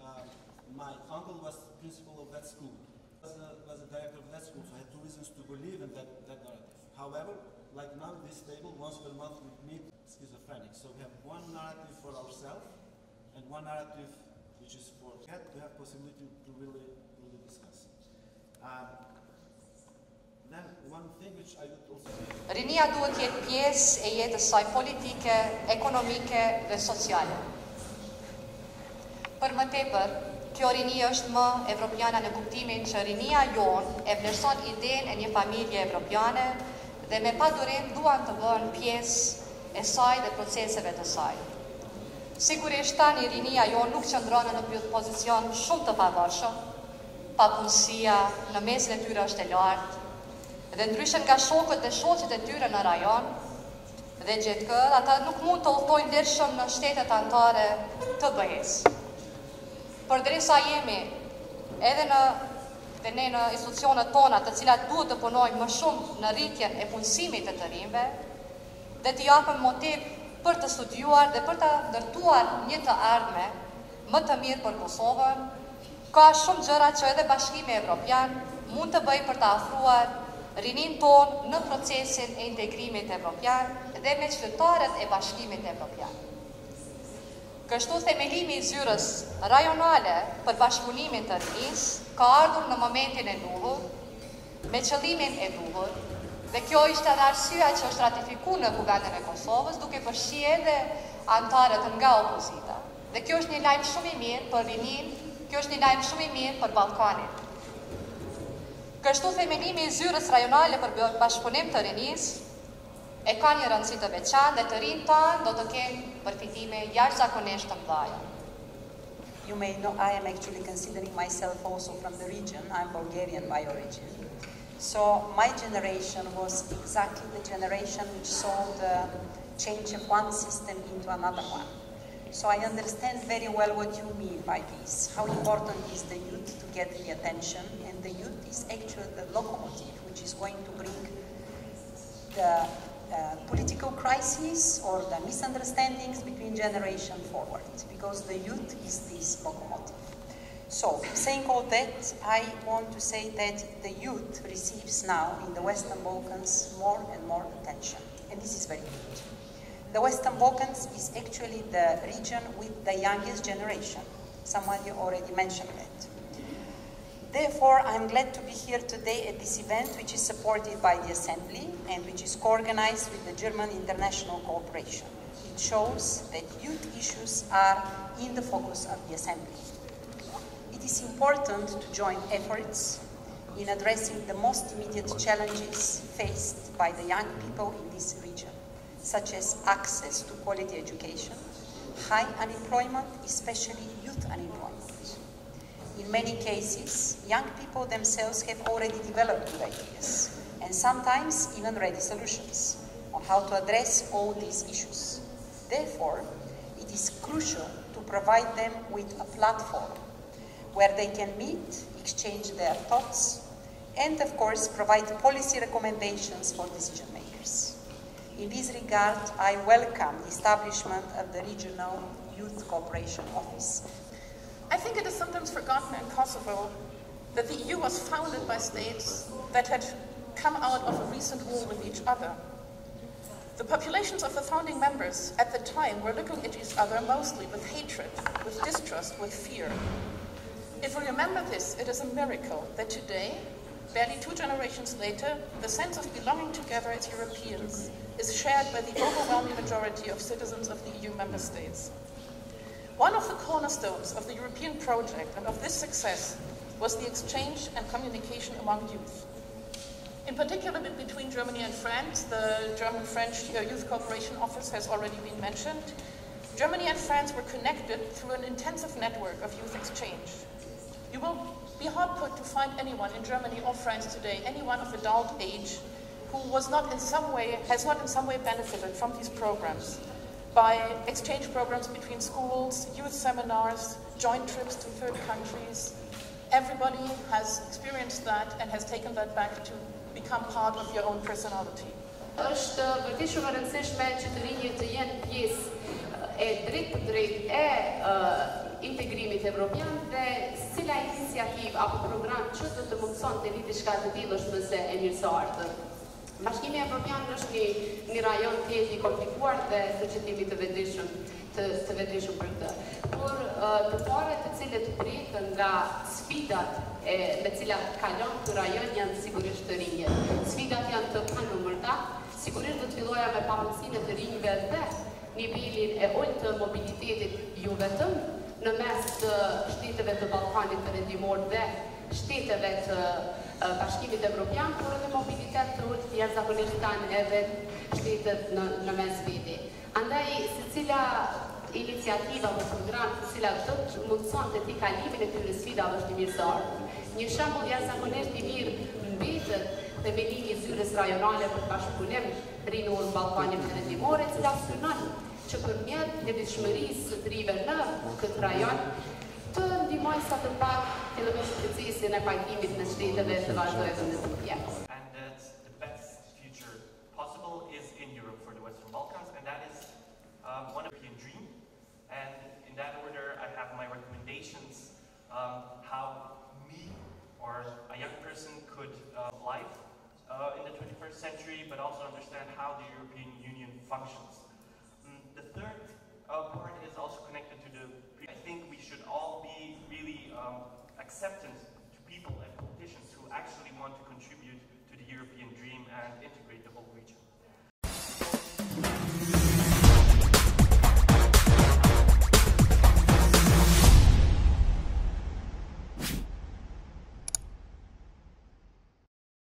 Uh, my uncle was principal of that school. Was a, was a director of that school, so I had two reasons to believe in that, that narrative. However, like now this table, once per month we meet schizophrenics. So we have one narrative for ourselves and one narrative which is for that to have possibility to really, really discuss. Um, Rinia duhet të jetë pjesë e jetës saj politike, ekonomike dhe sociale. Për më tepër, kjo rini është më evropiana në kuptimin që rinia jonë e vlerëson idenë e një familje evropiane dhe me pa durim duan të bëhen pjesë e saj dhe proceseve të saj. Sigurisht tani rinia jonë nuk qëndronë në pozicion shumë të pavarshëm, pa punësia në mesin e tyre është e lartë, dhe ndryshën nga shokët dhe shoqet e tyre në rajon, dhe gjithë këtë, ata nuk mund të udhtojnë lirshëm në shtetet antare të bëjes. Për dresa jemi edhe në dhe ne në institucionet tona të cilat duhet të punojnë më shumë në rritjen e punësimit të të rinjve, dhe të japëm motiv për të studiuar dhe për të ndërtuar një të ardhme më të mirë për Kosovën, ka shumë gjëra që edhe bashkimi evropian mund të bëj për të afruar rinin ton në procesin e integrimit evropian dhe me qëtëtarët e bashkimit evropian. Kështu themelimi i zyrës rajonale për bashkëpunimin të rinis ka ardhur në momentin e duhur, me qëllimin e duhur, dhe kjo ishte edhe arsyeja që është ratifiku në Kuvendin e Kosovës, duke përshie edhe antarët nga opozita. Dhe kjo është një lajmë shumë i mirë për rinin, kjo është një lajmë shumë i mirë për Balkanin. Kështu themelimi i zyrës rajonale për bashkëpunim të rinis e ka një rëndësi të veçan dhe të rinë do të përfitime të mdhaja. You may know I am actually considering myself also from the region. I'm Bulgarian by origin. So my generation was exactly the generation which saw the change of one system into another one. So I understand very well what you mean by this, how important is the youth to get the attention, and the youth is actually the locomotive which is going to bring the uh, political crisis or the misunderstandings between generation forward, because the youth is this locomotive. So, saying all that, I want to say that the youth receives now in the Western Balkans more and more attention, and this is very good. The Western Balkans is actually the region with the youngest generation. Somebody already mentioned that. Therefore, I'm glad to be here today at this event, which is supported by the Assembly and which is co-organized with the German International Cooperation. It shows that youth issues are in the focus of the Assembly. It is important to join efforts in addressing the most immediate challenges faced by the young people in this region such as access to quality education, high unemployment, especially youth unemployment. In many cases, young people themselves have already developed good ideas and sometimes even ready solutions on how to address all these issues. Therefore, it is crucial to provide them with a platform where they can meet, exchange their thoughts, and of course provide policy recommendations for decision makers. In this regard, I welcome the establishment of the Regional Youth Cooperation Office. I think it is sometimes forgotten in Kosovo that the EU was founded by states that had come out of a recent war with each other. The populations of the founding members at the time were looking at each other mostly with hatred, with distrust, with fear. If we remember this, it is a miracle that today, barely two generations later, the sense of belonging together as Europeans is shared by the overwhelming majority of citizens of the EU member states. One of the cornerstones of the European project and of this success was the exchange and communication among youth. In particular, between Germany and France, the German-French uh, Youth Cooperation Office has already been mentioned. Germany and France were connected through an intensive network of youth exchange. You will be hard put to find anyone in Germany or France today, anyone of adult age, who was not in some way, has not in some way benefited from these programs by exchange programs between schools, youth seminars, joint trips to third countries. Everybody has experienced that and has taken that back to become part of your own personality. është vërtet shumë e rëndësishme që të rinjët të jenë pjesë e drejt për drejt e integrimit evropian dhe cila iniciativë apo program që do të mundëson të viti shka të tillëshme se e mirësartë. Bashkimi Evropian është një, një rajon jetë i komplikuar dhe qëtimi të vedishëm, të, të vedishëm për këtë. Por të pare të cilët pritën nga sfidat e, me cilat kalon të rajon janë sigurisht të rinje. Sfidat janë të panumërta, sigurisht do të filloja me pamësine të rinjve dhe nivelin e ullë të mobilitetit ju vetëm në mes të shteteve të Balkanit të rendimor dhe shteteve të bashkimit evropian, por edhe mobilitet të jashtëzakonisht kanë edhe shtetet në, në mes veti. Andaj, se cila iniciativa dhe program të cila do të mundëson të ti kalimin e këtyre sfidave është i mirësarë. Një shambull jashtëzakonisht i mirë mbetët themelimi i zyrës rajonale për bashkëpunim rinur Balkanit të rendimore, cila synon që për mjetë në vishmërisë të rive në këtë rajon, të ndimoj sa të pak të në mështë procesin e pajtimit në shteteve të vazhdojë në të pjesë. And that the best future possible is in Europe for the Western Balkans, and that is um, one European dream. And in that order, I have my recommendations um, how me or a young person could uh, live uh, in the 21st century, but also understand how the European Union functions. Mm, the third uh, part acceptance to people and politicians who actually want to